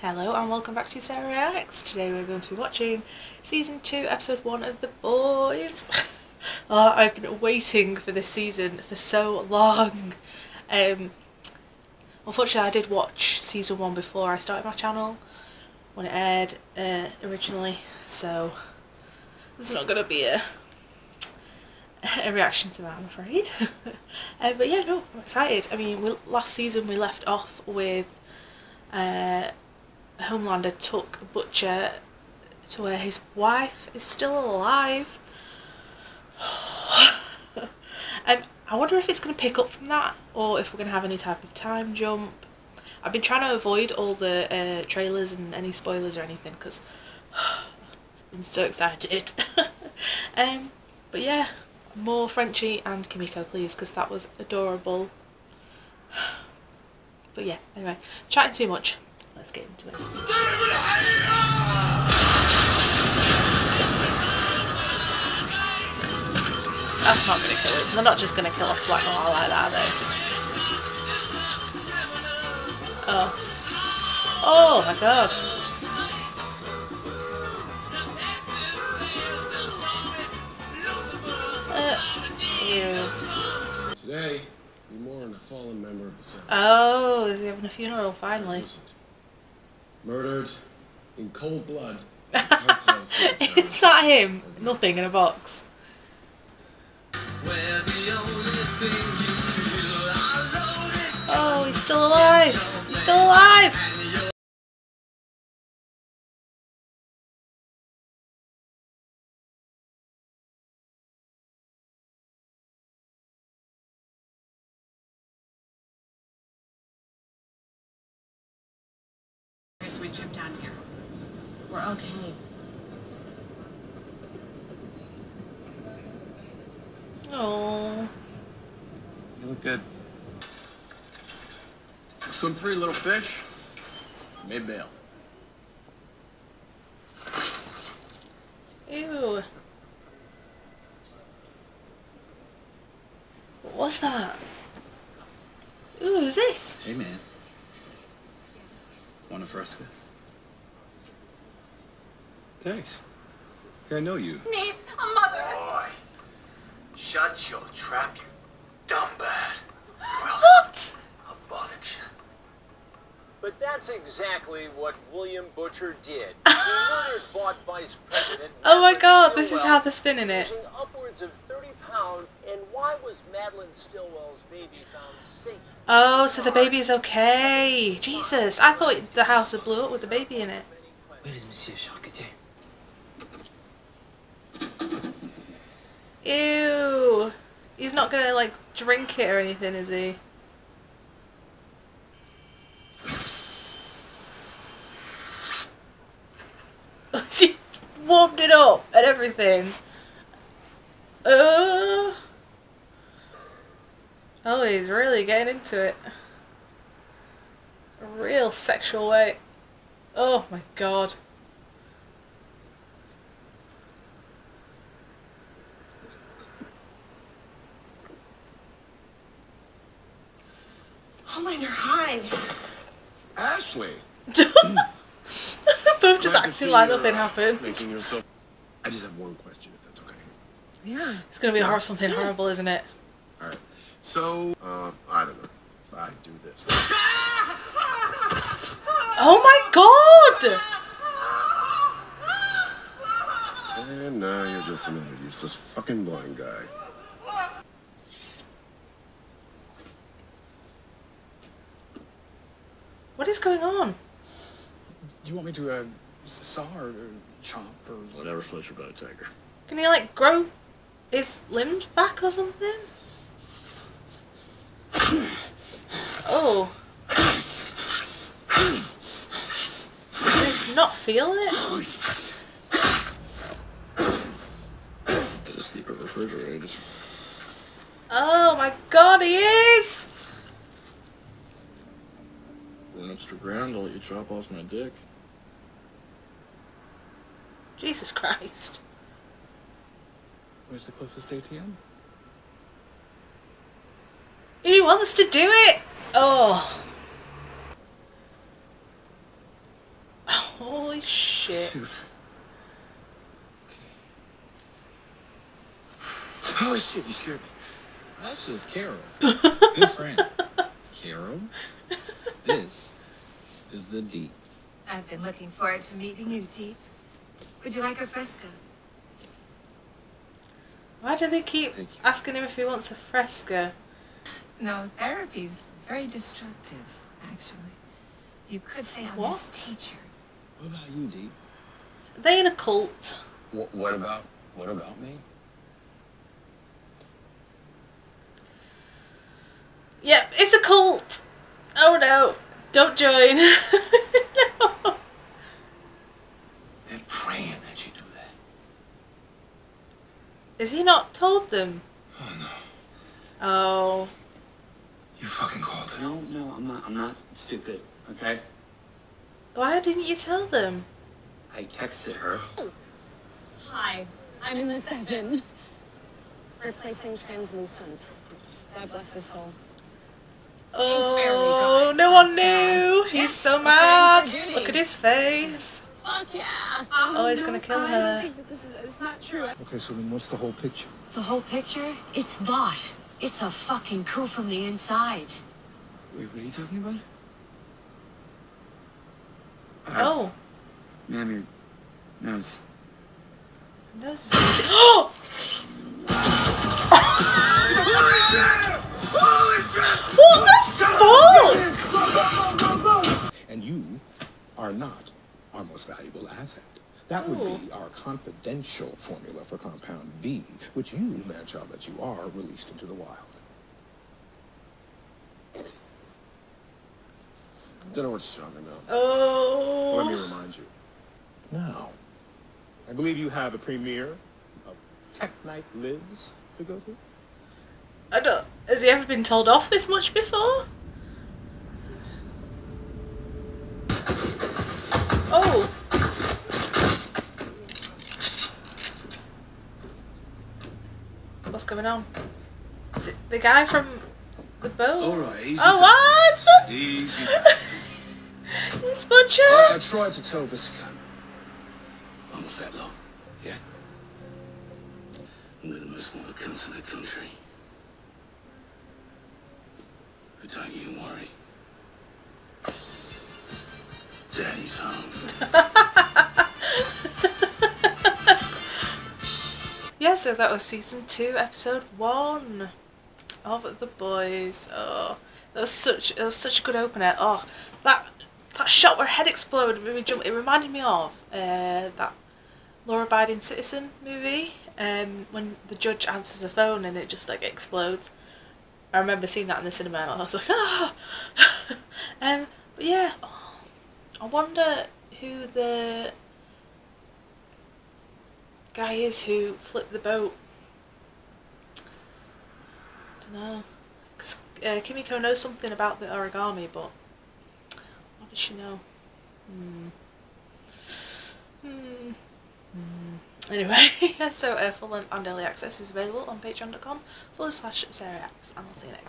Hello and welcome back to Sarah Reacts. Today we're going to be watching season 2 episode 1 of The Boys. oh, I've been waiting for this season for so long. Um, unfortunately I did watch season 1 before I started my channel when it aired uh, originally so there's not going to be a, a reaction to that I'm afraid. uh, but yeah no I'm excited. I mean we, last season we left off with uh, Homelander took Butcher to where his wife is still alive. um, I wonder if it's going to pick up from that or if we're going to have any type of time jump. I've been trying to avoid all the uh, trailers and any spoilers or anything because I'm so excited. um, but yeah, more Frenchie and Kimiko please because that was adorable. But yeah, anyway, chatting too much let's get into it. That's not going to kill it. They're not just going to kill off Black Noir like that, are they? Oh. Oh my god. Uh. Today, mourn a fallen member of the Senate. Oh, is he having a funeral finally? Murdered in cold blood. Is that him? Nothing in a box. Oh, he's still alive! He's still alive! Here's my trip down here. We're okay. Oh. You look good. Swim free, little fish. Made bail. Ew. What's that? Ooh, who's this? Hey, man. Want a fresca? Thanks. I know you. Needs a mother. Boy, shut your trap, you dumb But that's exactly what William Butcher did. He murdered Vought vice president. Oh my Madeline god, this is how they're spinning it. Using upwards of 30 pounds. And why was Madeline Stillwell's baby found safe? Oh, so the baby's okay. Jesus, I thought the house had blew up with the baby in it. Where is Monsieur Charcutet? Ew. He's not gonna like drink it or anything, is he? he warmed it up and everything. Uh. Oh, he's really getting into it. A real sexual way. Oh my god. Homelander, hi. Ashley. Both just Glad to acting see like you're, nothing uh, happened. Making yourself. I just have one question, if that's okay. Yeah. It's gonna be Yeah. hor- something horrible, isn't it? All right. So, uh, I don't know. I do this. Oh my god! And now you're just another useless fucking blind guy. What is going on? Do you want me to uh, s- or, or chomp or Whatever floats your boat, Tiger. Can he like grow his limbs back or something? Oh. Does not feel it? Just keep it refrigerated. Oh my god, he is! For an extra grand, I'll let you chop off my dick. Jesus Christ. where's the closest ATM? He wants to do it! Oh. Holy shit. Oh shit, you scared me. That's just Carol. Good friend. Carol, this is the deep. I've been looking forward to meeting you, Deep. Would you like a fresca? Why do they keep asking him if he wants a fresca? No, therapy's very destructive, actually. You could say I'm What? his teacher. What about you, Deep? Are they in a cult? What, what about what about me? Yep, it's a cult. Oh no, don't join. no. They're praying that you do that. Is he not told them? Oh no. Oh, You fucking called it. No, no, I'm not. I'm not stupid. Okay. why didn't you tell them? I texted her. Hi, I'm in the seven. Replacing translucent. God bless his soul. Oh, no one knew. He's Yeah, so mad. Look at his face. Fuck yeah! Oh, he's gonna kill her. This is it's not true. Okay, so then what's the whole picture? The whole picture? It's Vought. It's a fucking coup from the inside. Wait, what are you talking about? Oh, Ma'am, your nose. nose is- Oh, what the fuck? And you are not our most valuable asset. That would be our confidential formula for compound V, which you, man child that you are, released into the wild. Don't know what you're talking about. Oh. Let me remind you. Now, I believe you have a premiere of Tech Night Lives to go to. I don't. Has he ever been told off this much before? What's going on? Is it the guy from the boat? All right, easy. Oh, what? Easy. It's Butcher. I tried to tell Visca. I'm a fat low. Yeah. And we're the most wanted cunts in the country. But don't you worry. Daddy's home. so that was season two, episode one of The Boys. Oh, that was such it was such a good opener. Oh, that that shot where her head exploded made me jump. It reminded me of uh, that Law Abiding Citizen movie. Um, when the judge answers the phone and it just like explodes. I remember seeing that in the cinema and I was like, ah. um, but yeah, oh, I wonder who the guy is who flipped the boat. don't know. Because uh, Kimiko knows something about the origami, but what does she know? Hmm. Hmm. Hmm. Anyway, so uh, full length and early access is available on patreon.com forward slash Sarah Reacts, and I'll see you next